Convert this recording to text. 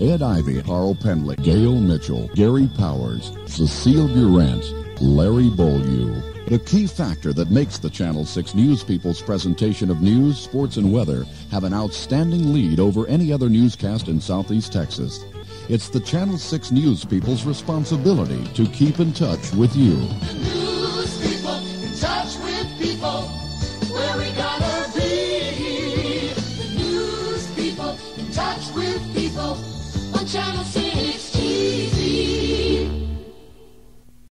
Ed Ivey, Carl Pendley, Gail Mitchell, Gary Powers, Cecile Burandt, Larry Beaulieu. The key factor that makes the Channel 6 News People's presentation of news, sports, and weather have an outstanding lead over any other newscast in Southeast Texas. It's the Channel 6 News People's responsibility to keep in touch with you. News people, in touch with people. in touch with people. One